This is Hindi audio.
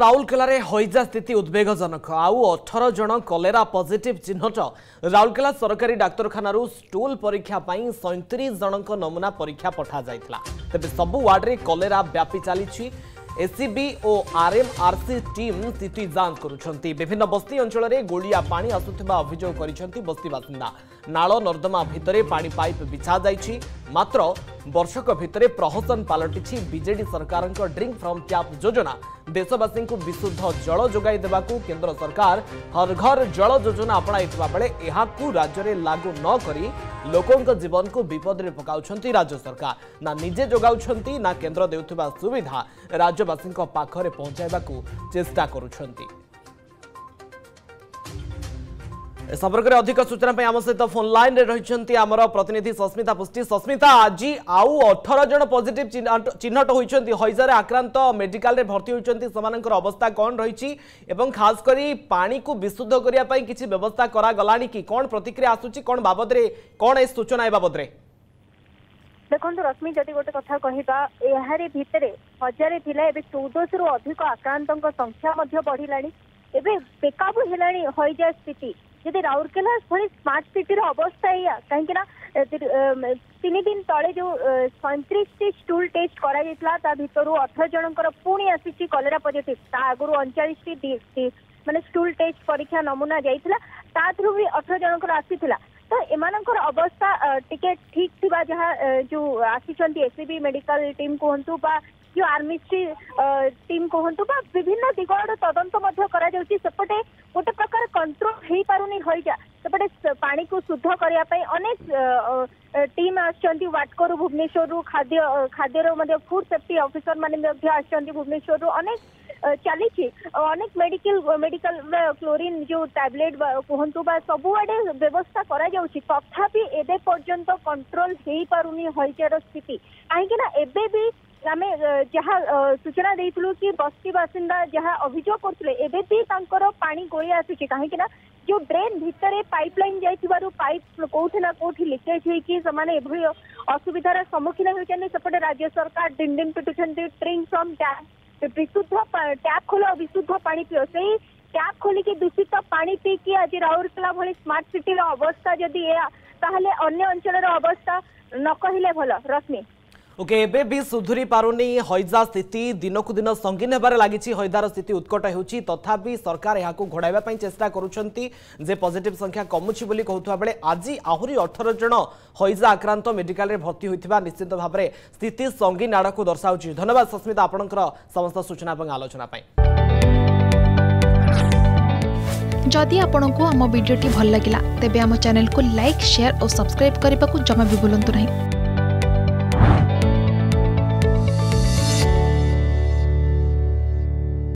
ରାଉରକେଲାରେ ହଇଜା ସ୍ଥିତି ଉଦ୍ବେଗଜନକ ଆଉ ଅଠର ଜଣ କଲେରା ପଜିଟିଭ୍ ଚିହ୍ନଟ ରାଉରକେଲା ସରକାରୀ ଡାକ୍ତରଖାନାରୁ ଷ୍ଟୁଲ୍ ପରୀକ୍ଷା ପାଇଁ ସଇଁତିରିଶ ଜଣଙ୍କ ନମୁନା ପରୀକ୍ଷା ପଠାଯାଇଥିଲା ତେବେ ସବୁ ୱାର୍ଡରେ କଲେରା ବ୍ୟାପି ଚାଲିଛି ଏସିବି ଓ ଆର୍ଏମ୍ଆର୍ସି ଟିମ୍ ସ୍ଥିତି ଯାଞ୍ଚ କରୁଛନ୍ତି ବିଭିନ୍ନ ବସ୍ତି ଅଞ୍ଚଳରେ ଗୋଳିଆ ପାଣି ଆସୁଥିବା ଅଭିଯୋଗ କରିଛନ୍ତି ବସ୍ତି ବାସିନ୍ଦା ନାଳ ନର୍ଦ୍ଦମା ଭିତରେ ପାଣି ପାଇପ୍ ବିଛାଯାଇଛି ମାତ୍ର वर्षको भिर प्रहसन पालटिस विजेडी सरकारको ड्रिंक फ्रम क्याप जोजना देशवासीको विशुद्ध जल जो देवाको केन्द्र सरकार हर घर जल जोजना अपनाले लागु नकरी लोक जीवनको विपदले पकाउँछ राज्य सरकार ना निजे नजे ना केन्द्र देउ सुविधा राज्यवासी पाखर पहुँचा ଏ ସମ୍ପର୍କରେ ଅଧିକ ସୂଚନା ପାଇଁ ଆମ ସହିତ ଫୋନ୍ ଲାଇନ୍ରେ ରହିଛନ୍ତି ଆମର ପ୍ରତିନିଧି ସସ୍ମିତା ପୁଷ୍ଟି ସସ୍ମିତା ଆଜି ଆଉ ଅଠର ଜଣ ପଜିଟିଭ୍ ଚିହ୍ନଟ ହୋଇଛନ୍ତି ହଇଜାରେ ଆକ୍ରାନ୍ତ ମେଡିକାଲରେ ଭର୍ତ୍ତି ହୋଇଛନ୍ତି ସେମାନଙ୍କର ଅବସ୍ଥା କ'ଣ ରହିଛି ଏବଂ ଖାସ କରି ପାଣିକୁ ବିଶୁଦ୍ଧ କରିବା ପାଇଁ କିଛି ବ୍ୟବସ୍ଥା କରାଗଲାଣି କି କ'ଣ ପ୍ରତିକ୍ରିୟା ଆସୁଛି କ'ଣ ବାବଦରେ କ'ଣ ଏ ସୂଚନା ଏ ବାବଦରେ ଦେଖନ୍ତୁ ରଶ୍ମି ଯଦି ଗୋଟେ କଥା କହିବା ଏହାରି ଭିତରେ ହଜାରେ ଥିଲା ଏବେ ଚଉଦଶରୁ ଅଧିକ ଆକ୍ରାନ୍ତଙ୍କ ସଂଖ୍ୟା ମଧ୍ୟ ବଢିଲାଣି ଏବେ ବେକାବୁ ହେଲାଣି ହଇଜା ସ୍ଥିତି ଯଦି ରାଉରକେଲା ଭଳି ସ୍ମାର୍ଟ ସିଟିର ଅବସ୍ଥା ଏଇଆ କାହିଁକି ନା ତିନି ଦିନ ତଳେ ଯୋଉ ସଇଁତିରିଶଟି ଷ୍ଟୁଲ୍ ଟେଷ୍ଟ କରାଯାଇଥିଲା ତା ଭିତରୁ ଅଠର ଜଣଙ୍କର ପୁଣି ଆସିଛି କଲେରା ପଜିଟିଭ୍ ତା ଆଗରୁ ଅଣଚାଳିଶଟି ମାନେ ଷ୍ଟୁଲ୍ ଟେଷ୍ଟ ପରୀକ୍ଷା ନମୁନା ଯାଇଥିଲା ତା ଥିରୁ ବି ଅଠର ଜଣଙ୍କର ଆସିଥିଲା ତ ଏମାନଙ୍କର ଅବସ୍ଥା ଟିକେ ଠିକ ଥିବା ଯାହା ଯୋଉ ଆସିଛନ୍ତି ଏସ୍ସିବି ମେଡିକାଲ ଟିମ୍ କୁହନ୍ତୁ ବା जो आर्मिस्ट्री टीम कहतु बा विभिन्न दिग आड़ तदंत करपटे गोटे प्रकार कंट्रोल हो पारे हईजा सेपटे पा को शुद्ध करने अनेक टीम आटको भुवनेश्वर रु खाद्य खाद्यर मध्य फुड सेफ्टी अफिसर मान आुवनेश्वर रु अनेक चली अनेक मेडिकल मेडिकल क्लोरीन जो टैबलेट कहतु बा सबुआड़े व्यवस्था करथापि एवं पर्यंत कंट्रोल हो पार हईजार स्थित कहीं एवं आम सूचना दे बस्ती बासिंदा जहां अभोग करोली आसुची कहीं जो ड्रेन भितर पाइपलाइन जाइप कौटि ना कौटि लिकेज होने असुविधार सम्मुखीन होती सेपटे राज्य सरकार दिन दिन पिटुंट ड्रिं फ्रम टैप विशुद्ध टैप खोल विशुद्ध पा पि से ही टैप खोलिकी दूषित पा पीक आज राउरकेला भाई स्मार्ट सिटर अवस्था जदि यह अं अंचल अवस्था न कहले भल रश्मि ওকে এবে বি সুধুরি পারুনি হইজা স্থিতি দিনকু দিন সঙ্গীন হবার লাগিছি হইদার স্থিতি উৎকট হেউচি তথাপি সরকার এহাকু ঘোড়াইবা পাই চেষ্টা করুছন্তি যে পজিটিভ সংখ্যা কমুছি বলি কহুথুবা বেলে আজি আহুরি 18 জন হইজা আক্রান্ত মেডিকালে ভর্তি হইতিবা নিশ্চিত ভাবে স্থিতি সঙ্গীন আড়কু দর্শাউছি ধন্যবাদ সস্মিতা আপনকৰ সমস্ত সূচনা এবং আলোচনা পাই जदि आपण को आम भिडी भल लगा तेब आम चेल्क लाइक सेयार और सब्सक्राइब करने को जमा भी बुलां नहीं